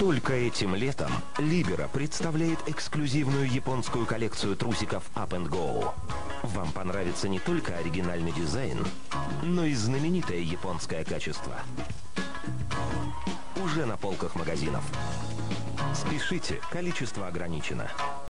Только этим летом Libera представляет эксклюзивную японскую коллекцию трусиков Up and Go. Вам понравится не только оригинальный дизайн, но и знаменитое японское качество. Уже на полках магазинов. Спешите, количество ограничено.